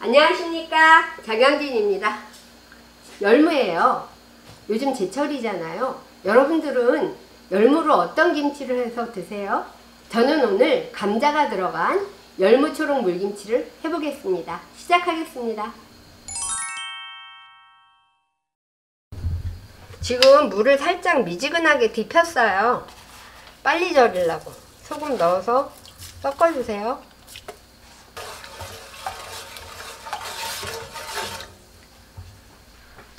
안녕하십니까? 장영진입니다. 열무예요. 요즘 제철이잖아요. 여러분들은 열무를 어떤 김치를 해서 드세요? 저는 오늘 감자가 들어간 열무초록 물김치를 해보겠습니다. 시작하겠습니다. 지금 물을 살짝 미지근하게 데폈어요. 빨리 절이려고. 소금 넣어서 섞어주세요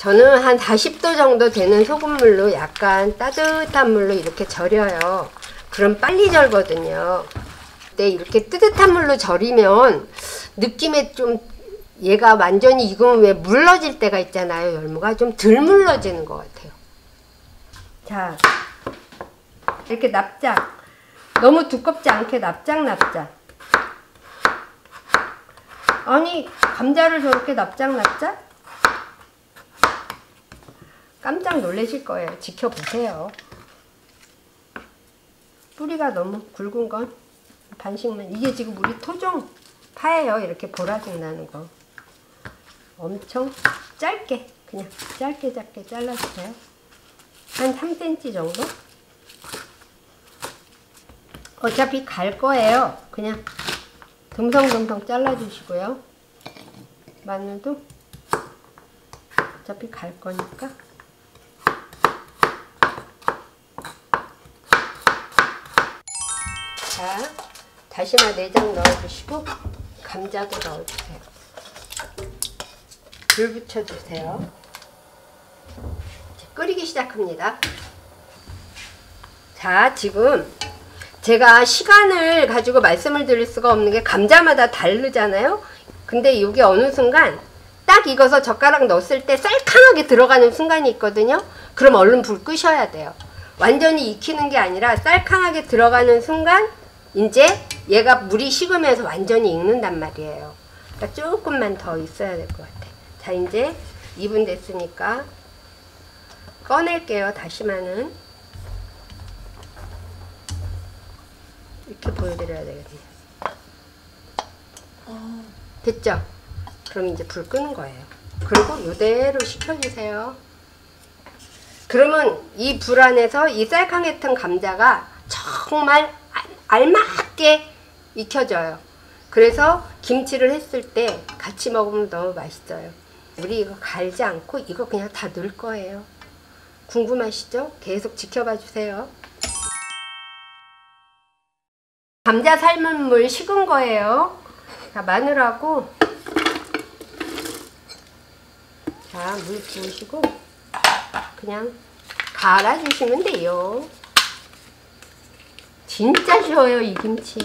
저는 한 40도 정도 되는 소금물로 약간 따뜻한 물로 이렇게 절여요. 그럼 빨리 절거든요. 근데 이렇게 뜨뜻한 물로 절이면 느낌에 좀 얘가 완전히 익으면 왜 물러질 때가 있잖아요. 열무가 좀 덜 물러지는 것 같아요. 자, 이렇게 납작. 너무 두껍지 않게 납작납작. 아니, 감자를 저렇게 납작납작? 깜짝 놀라실 거예요. 지켜보세요. 뿌리가 너무 굵은 건 반씩만. 이게 지금 우리 토종 파예요. 이렇게 보라색 나는 거. 엄청 짧게 그냥 짧게 짧게 잘라주세요. 한 3cm 정도? 어차피 갈 거예요. 그냥 듬성듬성 잘라주시고요. 마늘도 어차피 갈 거니까 자, 다시마 4장 넣어주시고 감자도 넣어주세요. 불 붙여주세요. 끓이기 시작합니다. 자, 지금 제가 시간을 가지고 말씀을 드릴 수가 없는 게 감자마다 다르잖아요. 근데 이게 어느 순간 딱 익어서 젓가락 넣었을 때 쌀캉하게 들어가는 순간이 있거든요. 그럼 얼른 불 끄셔야 돼요. 완전히 익히는 게 아니라 쌀캉하게 들어가는 순간 이제 얘가 물이 식으면서 완전히 익는단 말이에요. 그러니까 조금만 더 있어야 될 것 같아. 자, 이제 2분 됐으니까 꺼낼게요. 다시마는. 이렇게 보여드려야 되겠네. 됐죠? 그럼 이제 불 끄는 거예요. 그리고 이대로 식혀주세요. 그러면 이 불 안에서 이 쌀캉했던 감자가 정말 알맞게 익혀져요. 그래서 김치를 했을 때 같이 먹으면 너무 맛있어요. 우리 이거 갈지 않고 이거 그냥 다 넣을 거예요. 궁금하시죠? 계속 지켜봐 주세요. 감자 삶은 물 식은 거예요. 자, 마늘하고 자, 물 부으시고 그냥 갈아주시면 돼요. 진짜 쉬워요 이 김치.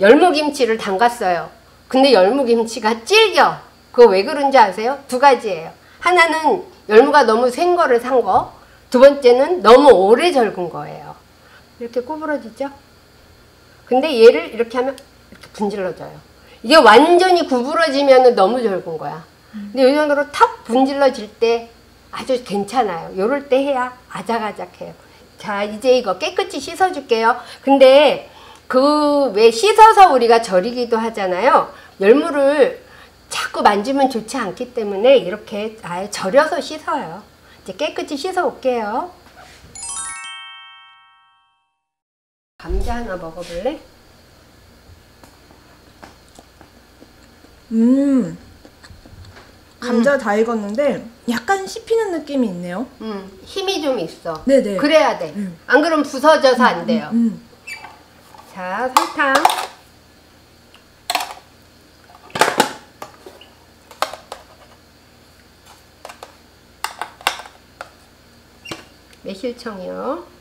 열무김치를 담갔어요. 근데 열무김치가 질겨. 그거 왜 그런지 아세요? 두 가지예요. 하나는 열무가 너무 센 거를 산 거. 두 번째는 너무 오래 절근 거예요. 이렇게 구부러지죠? 근데 얘를 이렇게 하면 이렇게 분질러져요. 이게 완전히 구부러지면 너무 절근 거야. 근데 이 정도로 탁 분질러질 때 아주 괜찮아요. 요럴 때 해야 아작아작해요. 자, 이제 이거 깨끗이 씻어줄게요. 근데 그 왜 씻어서 우리가 절이기도 하잖아요. 열무를 자꾸 만지면 좋지 않기 때문에 이렇게 아예 절여서 씻어요. 이제 깨끗이 씻어 올게요. 감자 하나 먹어볼래? 음, 감자 다 익었는데 약간 씹히는 느낌이 있네요. 음, 힘이 좀 있어. 네네. 그래야 돼. 음. 안 그러면 부서져서 안 돼요. 음. 자, 설탕. 매실청이요.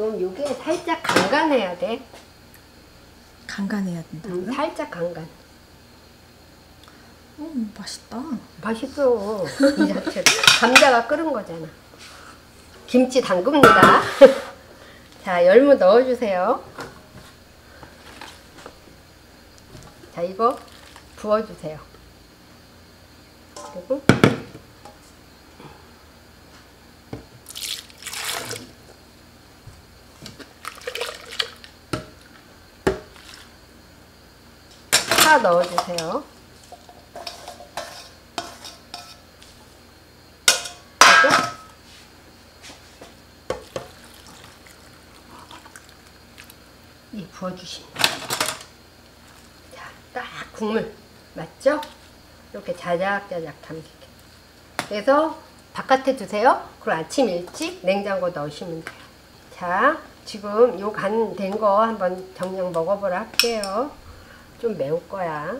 좀 요게 살짝 간간해야 돼. 간간해야 된다고요? 음, 살짝 간간. 음, 맛있다. 맛있어. 이 자체로. 감자가 끓은 거잖아. 김치 담급니다. 자, 열무 넣어주세요. 자, 이거 부어주세요. 그리고 파 넣어주세요. 이 부어주시면 자, 딱 국물 맞죠? 이렇게 자작자작 담기게. 그래서 바깥에 두세요. 그리고 아침 일찍 냉장고 넣으시면 돼요. 자, 지금 요 간 된 거 한번 정량 먹어보라 할게요. 좀 매울 거야.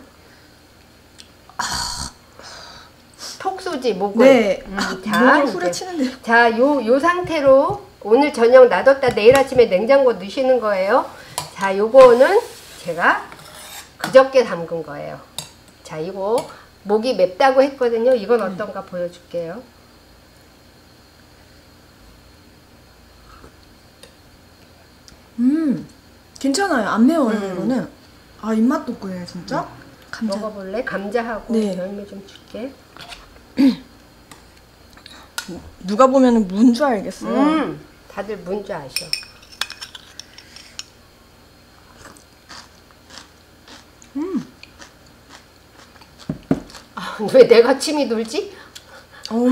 톡 쏘지 목을. 네. 음, 아, 자, 목을 이제. 후려치는데요. 자, 요, 요 상태로 오늘 저녁 놔뒀다 내일 아침에 냉장고 넣으시는 거예요. 자, 요거는 제가 그저께 담근 거예요. 자, 이거 목이 맵다고 했거든요. 이건 어떤가 보여줄게요. 음, 괜찮아요. 안 매워요, 음. 이거는. 아, 입맛 돋고요, 진짜. 감자. 먹어볼래? 감자하고 네. 열매 좀 줄게. 누가 보면 문 줄 알겠어요. 음, 다들 뭔지 아셔. 아, 왜 내가 침이 돌지? 어우,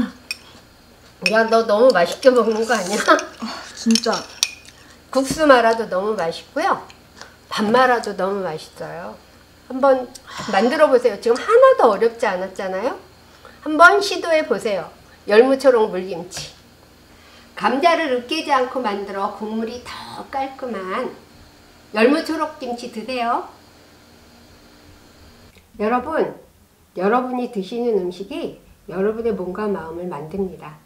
야, 너 너무 맛있게 먹는 거 아니야? 진짜. 국수 말아도 너무 맛있고요. 밥 말아도 너무 맛있어요. 한번 만들어 보세요. 지금 하나도 어렵지 않았잖아요. 한번 시도해 보세요. 열무초록 물김치. 감자를 으깨지 않고 만들어 국물이 더 깔끔한 열무초록 김치 드세요. 여러분, 여러분이 드시는 음식이 여러분의 몸과 마음을 만듭니다.